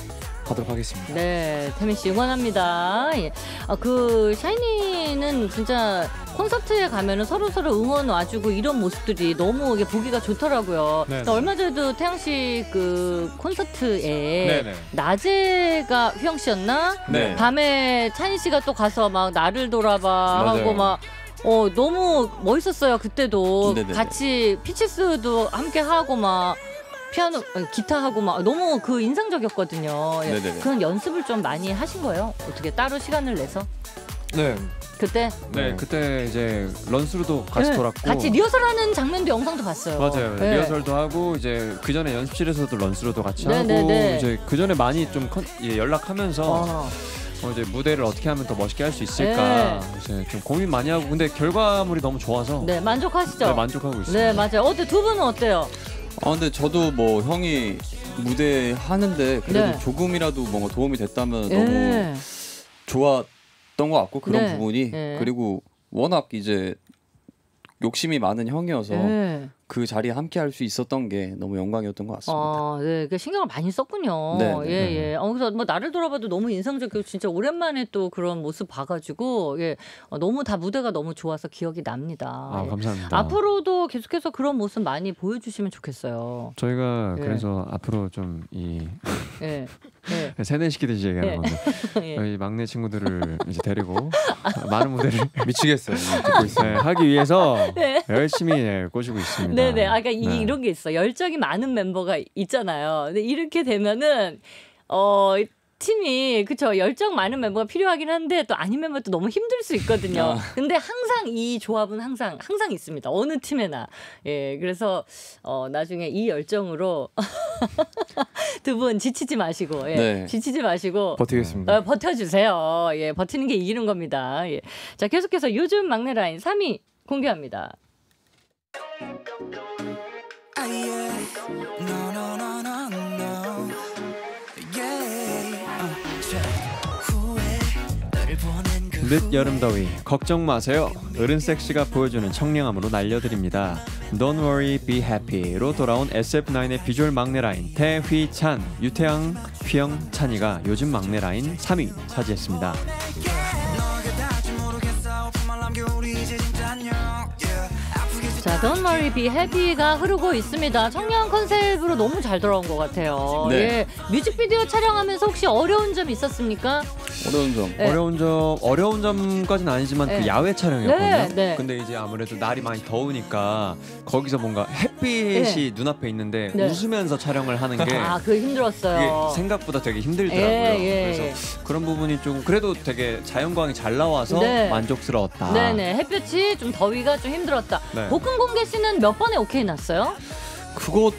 하도록 하겠습니다. 네, 태민 씨 응원합니다. 예. 아, 그 샤이니는 진짜 콘서트에 가면은 서로 서로 응원 와주고 이런 모습들이 너무 이게 보기가 좋더라고요. 네, 그러니까 네. 얼마 전에도 태양 씨 그 콘서트에 네네. 낮에가 휘영 씨였나? 네. 밤에 찬희 씨가 또 가서 막 나를 돌아봐 맞아요. 하고 막. 어 너무 멋있었어요 그때도 네네네. 같이 피치스도 함께 하고 막 피아노 아니, 기타 하고 막 너무 그 인상적이었거든요. 예. 네네네. 그런 연습을 좀 많이 하신 거예요? 어떻게 따로 시간을 내서 네. 그때 네, 네. 그때 이제 런스로도 같이 네, 돌았고 같이 리허설하는 장면도 영상도 봤어요. 맞아요. 네. 리허설도 하고 이제 그 전에 연습실에서도 런스로도 같이 네, 하고 네, 네. 이제 그 전에 많이 좀 컨, 예, 연락하면서 어. 어, 이제 무대를 어떻게 하면 더 멋있게 할 수 있을까 이제 좀 고민 많이 하고 근데 결과물이 너무 좋아서 네 만족하시죠? 네, 만족하고 있습니다. 네 맞아요. 어때 두 분은 어때요? 아 근데 저도 뭐 형이 무대 하는데 그래도 네. 조금이라도 뭔가 도움이 됐다면 너무 예. 좋았던 것 같고 그런 네. 부분이 네. 그리고 워낙 이제 욕심이 많은 형이어서 예. 그 자리에 함께 할 수 있었던 게 너무 영광이었던 것 같습니다. 아, 네, 그 신경을 많이 썼군요. 네, 네. 예, 예. 어, 그래서 뭐 나를 돌아봐도 너무 인상적이고 진짜 오랜만에 또 그런 모습 봐가지고 예, 어, 너무 다 무대가 너무 좋아서 기억이 납니다. 아 예. 감사합니다. 앞으로도 계속해서 그런 모습 많이 보여주시면 좋겠어요. 저희가 예. 그래서 앞으로 좀이 예, 예, 세뇌시키듯이 얘기하는 예. 건데 예. 저희 막내 친구들을 이제 데리고 많은 무대를 미치겠어요. 듣고 있어요. 네, 하기 위해서 네. 열심히 예, 꼬시고 있습니다. 네네. 아까 이 네. 이런 게 있어. 열정이 많은 멤버가 있잖아요. 근데 이렇게 되면은 어 팀이 그쵸 열정 많은 멤버가 필요하긴 한데 또 아닌 멤버도 너무 힘들 수 있거든요. 근데 항상 이 조합은 항상 항상 있습니다. 어느 팀에나 예 그래서 어 나중에 이 열정으로 두 분 지치지 마시고 예 네. 지치지 마시고 버티겠습니다. 어, 버텨주세요. 예, 버티는 게 이기는 겁니다. 예. 자, 계속해서 요즘 막내 라인 3위 공개합니다. Ah, yeah. No, no, no, no, no. Yeah. Uh, 자, 후회 너를 보낸 그 늦 여름 더위 걱정 마세요. 어른 섹시가 보여주는 청량함으로 날려드립니다. Don't worry, be happy로 돌아온 SF9의 비주얼 막내 라인 태휘찬, 유태양, 휘영, 찬이가 요즘 막내 라인 3위 차지했습니다. 너가 닿을지 모르겠어 오픈만 남겨 우리 이제 진짜 안녕 자, Don't Worry Be Happy가 흐르고 있습니다. 청량 컨셉으로 너무 잘 돌아온 것 같아요. 네. 예. 뮤직비디오 촬영하면서 혹시 어려운 점 있었습니까? 어려운 점. 네. 어려운 점 어려운 점까지는 아니지만 네. 그 야외 촬영이었거든요. 네, 네. 근데 이제 아무래도 날이 많이 더우니까 거기서 뭔가 햇빛이 눈앞에 있는데 네. 웃으면서 촬영을 하는 게 아, 그거 힘들었어요. 생각보다 되게 힘들더라고요. 예, 예. 그래서 그런 부분이 좀 그래도 되게 자연광이 잘 나와서 네. 만족스러웠다. 네 네. 햇볕이 좀 더위가 좀 힘들었다. 네. 볶음 공개 씨는 몇 번에 오케이 났어요? 그거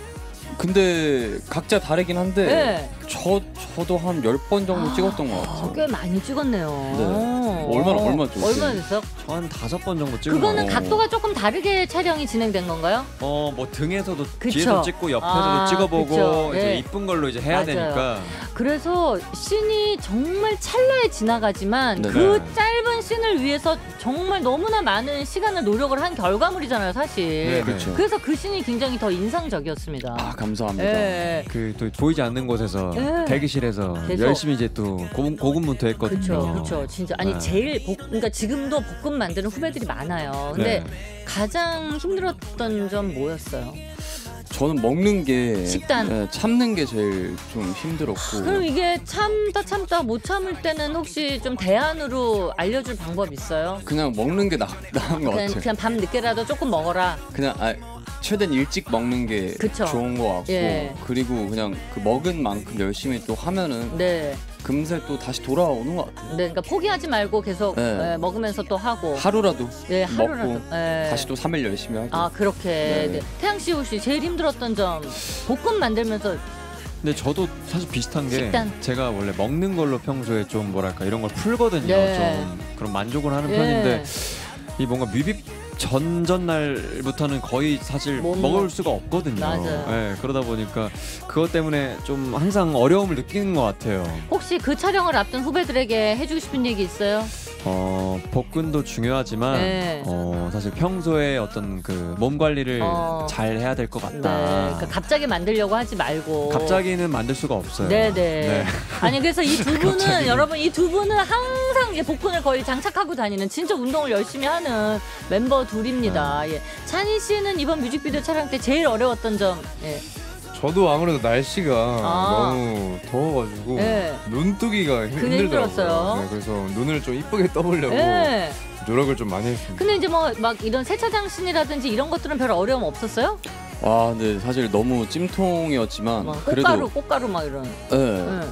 근데 각자 다르긴 한데 네. 저 저도 한 10번 정도 찍었던 것 아, 같아요. 꽤 많이 찍었네요. 네. 얼마나, 얼마나 찍었어요? 얼마나 됐어요? 저한 다섯 번 정도 찍은 그거는 거. 각도가 조금 다르게 촬영이 진행된 건가요? 어 뭐 등에서도 그쵸. 뒤에서 찍고 옆에서도 아, 찍어보고 그쵸. 이제 네. 이쁜 걸로 이제 해야 맞아요. 되니까 그래서 씬이 정말 찰나에 지나가지만 네. 그 네. 짧은 씬을 위해서 정말 너무나 많은 시간을 노력을 한 결과물이잖아요, 사실. 네, 그렇죠. 그래서 그 씬이 굉장히 더 인상적이었습니다. 아 감사합니다. 예. 그 또 보이지 않는 곳에서 네. 대기실에서 계속. 열심히 이제 또 고군, 고군분투 했거든요. 그렇죠, 그렇죠. 진짜 아니 네. 제일 복, 그러니까 지금도 볶음 만드는 후배들이 많아요. 근데 네. 가장 힘들었던 점 뭐였어요? 저는 먹는 게 식단. 예, 참는 게 제일 좀 힘들었고 그럼 이게 참다 참다 못 참을 때는 혹시 좀 대안으로 알려줄 방법 있어요? 그냥 먹는 게 나, 나은 것 그냥, 같아요. 그냥 밤 늦게라도 조금 먹어라. 그냥 아, 최대한 일찍 먹는 게 그쵸. 좋은 것 같고 예. 그리고 그냥 그 먹은 만큼 열심히 또 하면은 네. 금세 또 다시 돌아오는 것 같아요. 네, 그러니까 포기하지 말고 계속 네. 예, 먹으면서 또 하고. 하루라도 네, 하루라도. 먹고 예. 다시 또 3일 열심히 하고 아 그렇게. 네. 네. 태양 씨 혹시 제일 힘들었던 점 볶음 만들면서 근데 저도 사실 비슷한 게 식단. 제가 원래 먹는 걸로 평소에 좀 뭐랄까 이런 걸 풀거든요. 네. 좀 그런 만족을 하는 예. 편인데 이 뭔가 뮤비 전전 날부터는 거의 사실 못 먹을 먹- 수가 없거든요. 맞아요. 예, 그러다 보니까 그것 때문에 좀 항상 어려움을 느끼는 것 같아요. 혹시 그 촬영을 앞둔 후배들에게 해주고 싶은 얘기 있어요? 어, 복근도 중요하지만 네. 어, 사실 평소에 어떤 그 몸 관리를 어. 잘 해야 될것 네. 같다. 그러니까 갑자기 만들려고 하지 말고. 갑자기는 만들 수가 없어요. 네네. 네. 아니 그래서 이 두 분은 갑자기. 여러분 이 두 분은 항상 이제 복근을 거의 장착하고 다니는 진짜 운동을 열심히 하는 멤버 둘입니다. 네. 예. 찬희 씨는 이번 뮤직비디오 촬영 때 제일 어려웠던 점. 예. 저도 아무래도 날씨가 아. 너무 더워가지고 네. 눈뜨기가 힘- 그게 힘들더라고요. 힘들었어요. 네, 그래서 눈을 좀 이쁘게 떠보려고 예. 노력을 좀 많이 했습니다. 근데 이제 뭐 막 이런 세차장 씬이라든지 이런 것들은 별 어려움 없었어요? 와 근데 사실 너무 찜통이었지만 막 그래도 꽃가루 꽃가루 막 이런. 예, 예.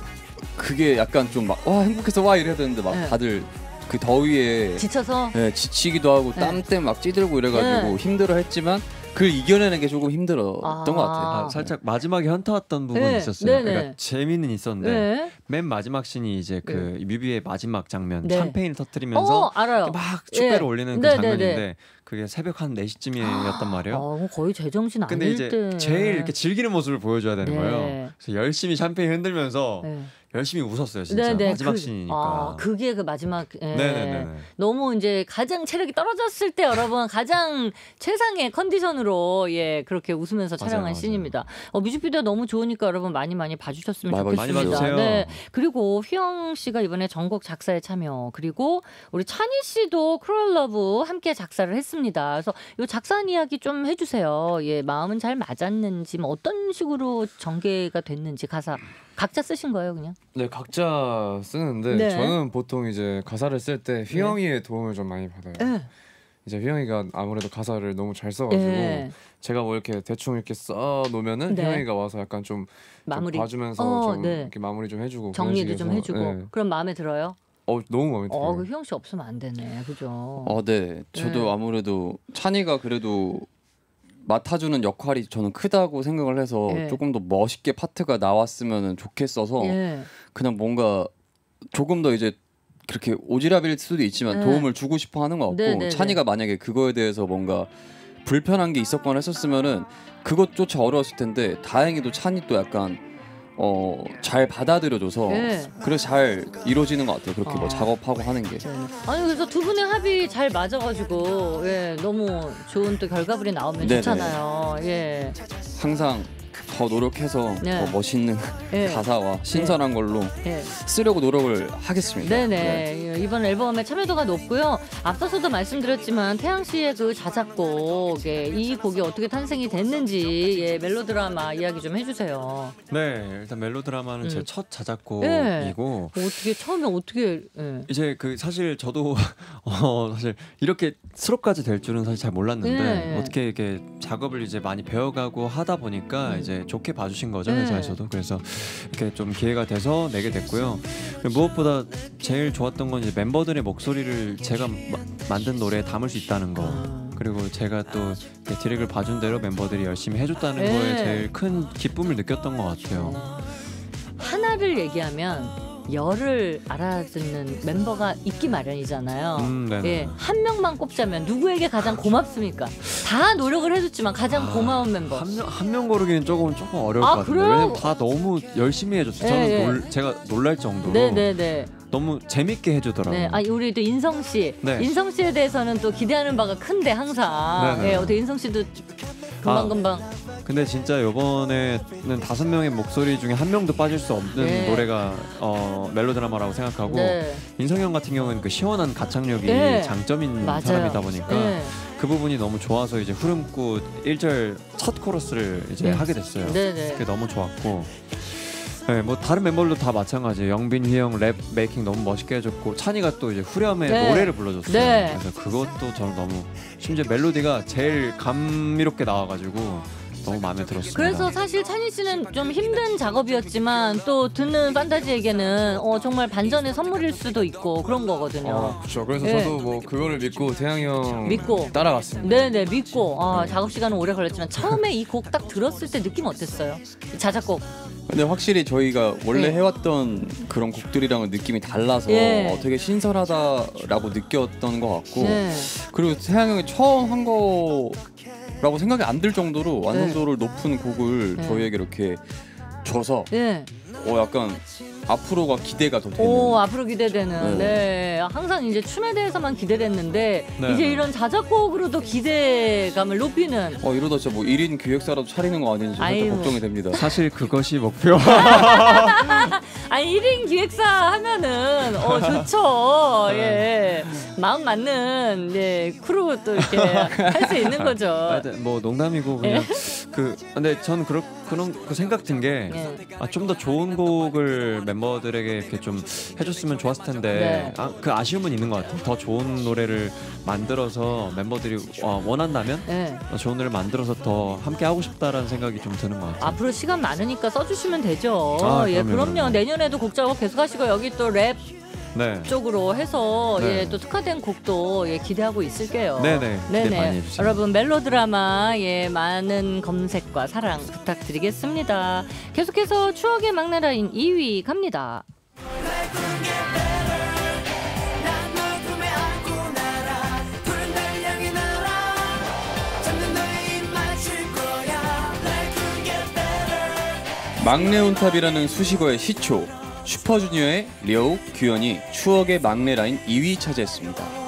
그게 약간 좀 막 와 행복해서 와 이래야 되는데 막 네. 다들 그 더위에 지쳐서. 예, 지치기도 하고 네. 땀 때문에 막 찌들고 이래가지고 네. 힘들어했지만 그걸 이겨내는 게 조금 힘들었던 아. 것 같아요. 아, 살짝 마지막에 현타 왔던 부분이 네, 있었어요. 네네. 그러니까 재미는 있었는데 네. 맨 마지막 씬이 이제 그 뮤비의 마지막 장면 네. 샴페인을 터트리면서 어. 막 축배를 예. 올리는 그 네, 네, 장면인데 네. 그게 새벽 한 4시쯤이었단 말이에요. 어, 거의 제정신 근데 아닐 이제 때. 제일 이렇게 즐기는 모습을 보여줘야 되는 네. 거예요. 그래서 열심히 샴페인 흔들면서 네. 열심히 웃었어요 진짜 네네, 마지막 그, 씬이니까. 아, 그게 그 마지막 예. 네네네. 너무 이제 가장 체력이 떨어졌을 때 여러분 가장 최상의 컨디션으로 예 그렇게 웃으면서 맞아요, 촬영한 맞아요. 씬입니다. 어, 뮤직비디오 너무 좋으니까 여러분 많이 많이 봐주셨으면 많이 좋겠습니다. 많이 봐주세요. 네 그리고 휘영 씨가 이번에 전곡 작사에 참여 그리고 우리 찬희 씨도 Cruel Love 함께 작사를 했습니다. 그래서 이 작사 이야기 좀 해주세요. 예 마음은 잘 맞았는지 뭐 어떤 식으로 전개가 됐는지 가사 각자 쓰신 거예요 그냥? 네 각자 쓰는데 네. 저는 보통 이제 가사를 쓸 때 휘영이의 도움을 좀 많이 받아요. 네. 이제 휘영이가 아무래도 가사를 너무 잘 써가지고 예. 제가 뭐 이렇게 대충 이렇게 써 놓으면은 네. 휘영이가 와서 약간 좀, 좀 마무리 봐주면서 어, 좀 네. 이렇게 마무리 좀 해주고 정리도 좀 해주고 네. 그럼 마음에 들어요? 어 너무 마음에 들어요. 어, 그 휘영 씨 없으면 안 되네, 그죠? 어, 네. 저도 네. 아무래도 찬이가 그래도 맡아주는 역할이 저는 크다고 생각을 해서 예. 조금 더 멋있게 파트가 나왔으면 좋겠어서 예. 그냥 뭔가 조금 더 이제 그렇게 오지랖일 수도 있지만 네. 도움을 주고 싶어 하는 것 같고 네, 네, 네. 찬이가 만약에 그거에 대해서 뭔가 불편한 게 있었거나 했었으면은 그것조차 어려웠을 텐데 다행히도 찬이 또 약간 어 잘 받아들여줘서 네. 그래서 잘 이루어지는 것 같아요. 그렇게 아. 뭐 작업하고 하는 게. 네. 아니 그래서 두 분의 합이 잘 맞아가지고 예 너무 좋은 또 결과물이 나오면 네네. 좋잖아요. 예. 항상 더 노력해서 네. 더 멋있는 예. 가사와 신선한 걸로 예. 쓰려고 노력을 하겠습니다. 네네 예, 이번 앨범에 참여도가 높고요. 앞서서도 말씀드렸지만 태양 씨의 그 자작곡 예, 이 곡이 어떻게 탄생이 됐는지 예, 멜로드라마 이야기 좀 해주세요. 네 일단 멜로드라마는 음. 제첫 자작곡이고 어떻게 처음에 어떻게 예. 이제 그 사실 저도 어 사실 이렇게 수록까지 될 줄은 사실 잘 몰랐는데 네. 어떻게 이렇게 작업을 이제 많이 배워가고 하다 보니까 음. 이제 좋게 봐주신 거죠 네. 회사에서도 그래서 이렇게 좀 기회가 돼서 내게 됐고요 무엇보다 제일 좋았던 건 이제 멤버들의 목소리를 제가 마- 만든 노래에 담을 수 있다는 거 아. 그리고 제가 또 디렉을 봐준 대로 멤버들이 열심히 해줬다는 네. 거에 제일 큰 기쁨을 느꼈던 것 같아요. 하나를 얘기하면 열을 알아듣는 멤버가 있기 마련이잖아요. 음. 예, 한 명만 꼽자면 누구에게 가장 고맙습니까? 다 노력을 해줬지만 가장 고마운 멤버. 한 명 한 명 고르기는 조금 조금 어려울 아, 것 그래요? 왜냐면 다 너무 열심히 해줬어요. 저는 예, 예. 놀, 제가 놀랄 정도로 네네네. 너무 재밌게 해주더라고요. 네, 아 우리 또 인성 씨, 네. 인성 씨에 대해서는 또 기대하는 바가 큰데 항상. 네네. 예, 어떻게 인성 씨도 금방 아, 금방. 근데 진짜 이번에는 다섯 명의 목소리 중에 한 명도 빠질 수 없는 네. 노래가 어, 멜로드라마라고 생각하고 네, 인성이 형 같은 경우는 그 시원한 가창력이 네. 장점인 맞아요. 사람이다 보니까 네. 그 부분이 너무 좋아서 이제 후렴구 1절 첫 코러스를 이제 네. 하게 됐어요. 네네. 그게 너무 좋았고 네, 뭐 다른 멤버들도 다 마찬가지예요. 영빈, 휘영 랩 making 너무 멋있게 해줬고 찬희가 또 이제 후렴에 네. 노래를 불러줬어요. 네. 그래서 그것도 저는 너무 심지어 멜로디가 제일 감미롭게 나와가지고 너무 마음에 들었습니다. 그래서 사실 찬희 씨는 좀 힘든 작업이었지만 또 듣는 판타지에게는 어, 정말 반전의 선물일 수도 있고 그런 거거든요. 어, 그렇죠. 그래서 네. 저도 뭐 그거를 믿고 태양이 형 믿고. 따라갔습니다. 네네 믿고 아, 작업 시간은 오래 걸렸지만 처음에 이 곡 딱 들었을 때 느낌 어땠어요? 자작곡 근데 확실히 저희가 원래 네. 해왔던 그런 곡들이랑은 느낌이 달라서 예. 어, 되게 신선하다라고 느꼈던 것 같고 네. 그리고 태양 형이 처음 한 거 라고 생각이 안 들 정도로 완성도를 높은 곡을 네. 저희에게 이렇게 줘서 네. 어 약간 앞으로가 기대가 더 되는 오 앞으로 기대되는 네. 네. 항상 이제 춤에 대해서만 기대됐는데 네. 이제 이런 자작곡으로도 기대감을 높이는 어 이러다 진짜 뭐 1인 기획사라도 차리는 거 아닌지 살짝 아이고. 걱정이 됩니다. 사실 그것이 목표. 아니 1인 기획사 하면은 어 좋죠 예 마음 맞는 예 크루 또 이렇게 할 수 있는 거죠 하여튼 뭐 농담이고 그냥 그 근데 전 그런 그런 그 생각 든 게 아, 예. 좀더 좋은 곡을 멤버들에게 이렇게 좀 해줬으면 좋았을 텐데 네. 아, 그 아쉬움은 있는 것 같아요. 더 좋은 노래를 만들어서 멤버들이 어, 원한다면 예. 더 좋은 노래를 만들어서 더 함께 하고 싶다라는 생각이 좀 드는 것 같아요. 앞으로 시간 많으니까 써주시면 되죠. 아, 예, 그럼요. 그럼요. 내년에도 곡 작업 계속하시고 여기 또 랩 네. 쪽으로 해서 네. 예, 또 특화된 곡도 예, 기대하고 있을게요. 네네. 기대 많이 해주세요. 여러분 멜로 드라마 예 많은 검색과 사랑 부탁드리겠습니다. 계속해서 추억의 막내 라인 2위 갑니다. 막내 온탑이라는 수식어의 시초 슈퍼주니어의 려우, 규현이 추억의 막내 라인 2위 차지했습니다.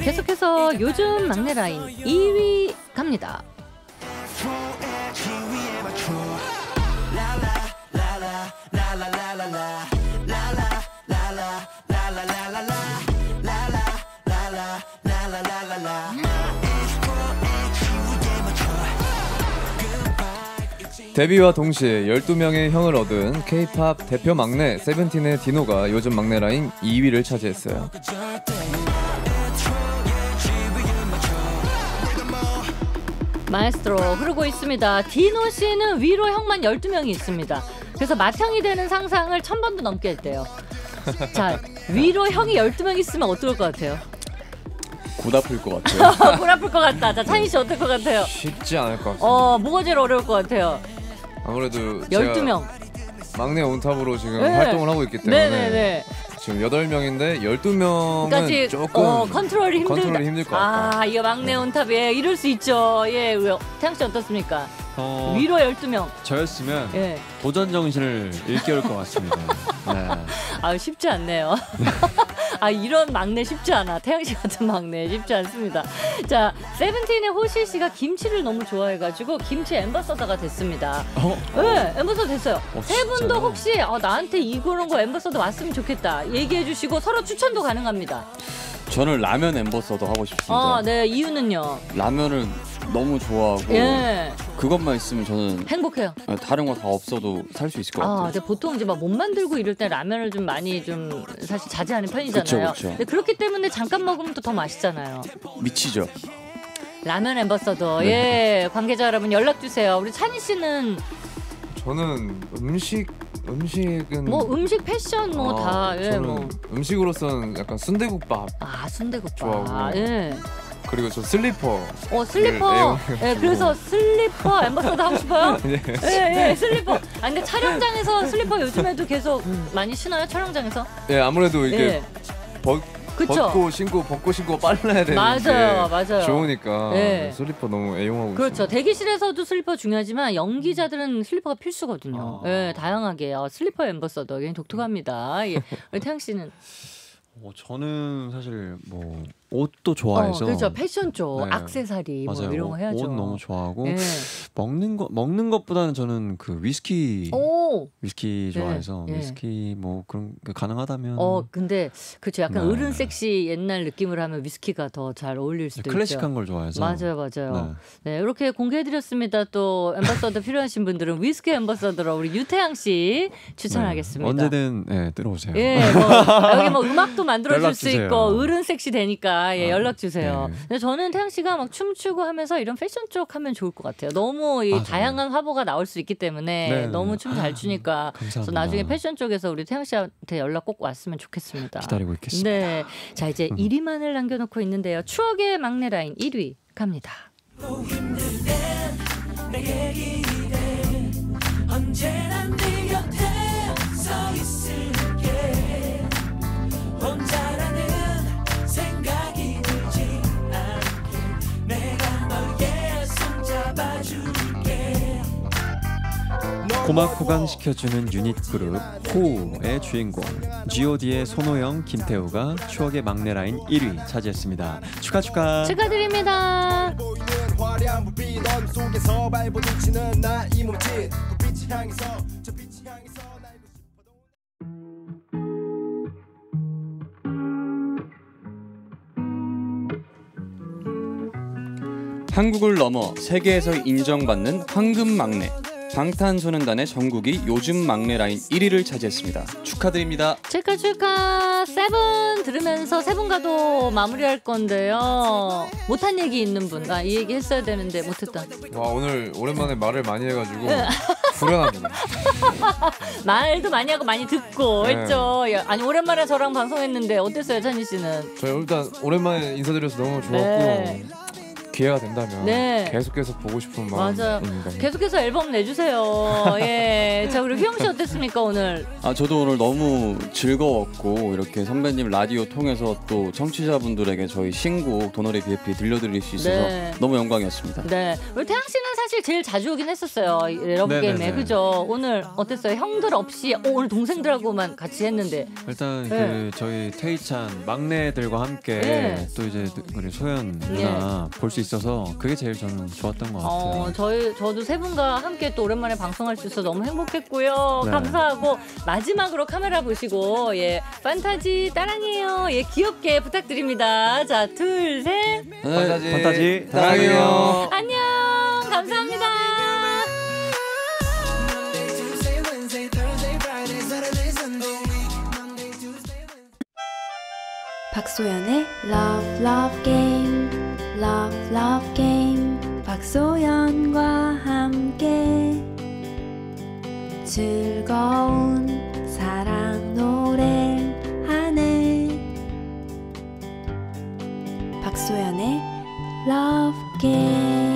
계속해서 요즘 막내 라인 2위 갑니다. 데뷔와 동시에 12명의 형을 얻은 K-팝 대표 막내 세븐틴의 디노가 요즘 막내 라인 2위를 차지했어요. 마에스트로 흐르고 있습니다. 디노 씨는 위로 형만 12명이 있습니다. 그래서 맏형이 되는 상상을 천 번도 넘게 했대요. 자, 위로 형이 12명 있으면 어떨 것 같아요? 곧 아플 것 같아요. 골 아플 것 같다. 자, 찬희 씨 어떨 것 같아요? 쉽지 않을 것 같습니다. 어, 뭐가 제일 어려울 것 같아요? 아무래도 제가 12명. 막내 온탑으로 지금 네. 활동을 하고 있기 때문에 네네네. 지금 8명인데 12명은 까지 조금 어, 컨트롤이 힘들다. 컨트롤이 힘들 것 같다. 아, 이거 막내 온탑에 이럴 수 있죠. 예, 왜, 태양 씨 어떻습니까? 어, 위로 12명. 저였으면 예. 도전 정신을 일깨울 것 같습니다. 네. 아 쉽지 않네요. 아 이런 막내 쉽지 않아. 태양 씨 같은 막내 쉽지 않습니다. 자 세븐틴의 호시 씨가 김치를 너무 좋아해가지고 김치 ambassador가 됐습니다. 어? 네, ambassador 됐어요. 어, 세 분도? 혹시 어, 나한테 이런 거 ambassador 왔으면 좋겠다 얘기해 주시고 서로 추천도 가능합니다. 저는 라면 ambassador 하고 싶습니다. 어, 네 이유는요. 라면을 너무 좋아하고 예, 그것만 있으면 저는 행복해요. 다른 거 다 없어도 살 수 있을 것 아, 같아요. 근데 보통 이제 막 몸 만들고 이럴 때 라면을 좀 많이 좀 사실 자제하는 편이잖아요. 그쵸, 그쵸. 근데 그렇기 때문에 잠깐 먹으면 또 더 맛있잖아요. 미치죠. 라면 ambassador 네. 예 관계자 여러분 연락 주세요. 우리 찬희 씨는 저는 음식 음식은 뭐 음식 패션 뭐 아, 다예 저는 뭐. 음식으로서는 약간 순대국밥 아 순대국밥. 좋아하고. 예. 그리고 저 슬리퍼 어 슬리퍼. 네, 예. 그래서 슬리퍼 ambassador 하고 싶어요. 예. 예, 예, 슬리퍼. 아, 근데 촬영장에서 슬리퍼 요즘에도 계속 많이 신어요, 촬영장에서? 예 아무래도 이게 예. 벗, 그쵸? 벗고 신고 벗고 신고 빨라야 되는 맞아요, 게 맞아요. 좋으니까 예. 슬리퍼 너무 애용하고 그렇죠. 있습니다. 대기실에서도 슬리퍼 중요하지만 연기자들은 슬리퍼가 필수거든요. 아. 예, 다양하게. 어, 슬리퍼 ambassador 굉장히 독특합니다. 예. 우리 태양 씨는 어, 저는 사실 뭐 옷도 좋아해서 어, 그렇죠. 패션 쪽, 네. 악세사리 뭐 맞아요. 이런 거 해야죠. 옷 너무 좋아하고 예. 먹는 거 먹는 것보다는 저는 그 위스키 오. 위스키 네, 좋아해서 예. 위스키 뭐 그런 게 가능하다면 어 근데 그렇죠. 약간 네. 어른 섹시 옛날 느낌을 하면 위스키가 더 잘 어울릴 수도 클래식한 있죠. 걸 좋아해서 맞아요, 맞아요. 네. 네, 이렇게 공개해드렸습니다. 또 ambassador 필요하신 분들은 위스키 ambassador로 우리 유태양 씨 추천하겠습니다. 네. 언제든 네, 들어오세요. 예, 뭐 여기 뭐 음악도 만들어줄 수. 있고 어른 섹시 되니까 예, 아, 연락 주세요. 네. 근데 저는 태양 씨가 막 춤추고 하면서 이런 패션 쪽 하면 좋을 것 같아요. 너무 이 아? 다양한 화보가 나올 수 있기 때문에 네, 네. 너무 춤 잘 추니까 그래서 감사합니다. 나중에 패션 쪽에서 우리 태양 씨한테 연락 꼭 왔으면 좋겠습니다. 기다리고 있겠습니다. 네, 자 이제 1위만을 남겨놓고 있는데요. 추억의 막내 라인 1위 갑니다. 언제나 네 곁에 서 있을게 혼자 고막 호강시켜주는 유닛 그룹 호우의 주인공 G.O.D의 손호영, 김태우가 추억의 막내 라인 1위 차지했습니다. 축하 축하. 축하드립니다. 한국을 넘어 세계에서 인정받는 황금 막내 방탄소년단의 정국이 요즘 막내 라인 1위를 차지했습니다. 축하드립니다. 축하 축하 Seven 들으면서 Seven과도 마무리할 건데요. 못한 얘기 있는 분, 아 이 얘기 했어야 되는데 못했다. 와 오늘 오랜만에 말을 많이 해가지고 네. 불안합니다. 말도 많이 하고 많이 듣고 네. 했죠. 야, 아니 오랜만에 저랑 방송했는데 어땠어요, 찬희 씨는? 저 일단 오랜만에 인사드려서 너무 좋았고 네. 기회가 된다면 네. 계속 계속 보고 싶은 맞아요. 마음입니다. 계속해서 앨범 내주세요. 예. 자, 그리고 휘영 씨 어땠습니까, 오늘? 아 저도 오늘 너무 즐거웠고 이렇게 선배님 라디오 통해서 또 청취자분들에게 저희 신곡 도너리 BFP 들려드릴 수 있어서 네. 너무 영광이었습니다. 네. 우리 태양 씨는 사실 제일 자주 오긴 했었어요. 이 러브 네네네. 게임에. 그죠? 오늘 어땠어요? 형들 없이, 어, 오늘 동생들하고만 같이 했는데. 일단 네. 그 저희 태휘찬 막내들과 함께 네. 또 이제 우리 소연 누나 볼 수 있 어서 그게 제일 저는 좋았던 것 같아요. 어, 저희, 저도 세 분과 함께 또 오랜만에 방송할 수 있어서 너무 행복했고요. 네. 감사하고, 마지막으로 카메라 보시고, 예. 판타지 따랑해요. 예, 귀엽게 부탁드립니다. 자, 둘, 셋. 판타지, 판타지 사랑해요. 안녕. 감사합니다. 박소연의 Love Love Game Love Love Game 박소연과 함께 즐거운 사랑 노래하네 박소연의 Love Game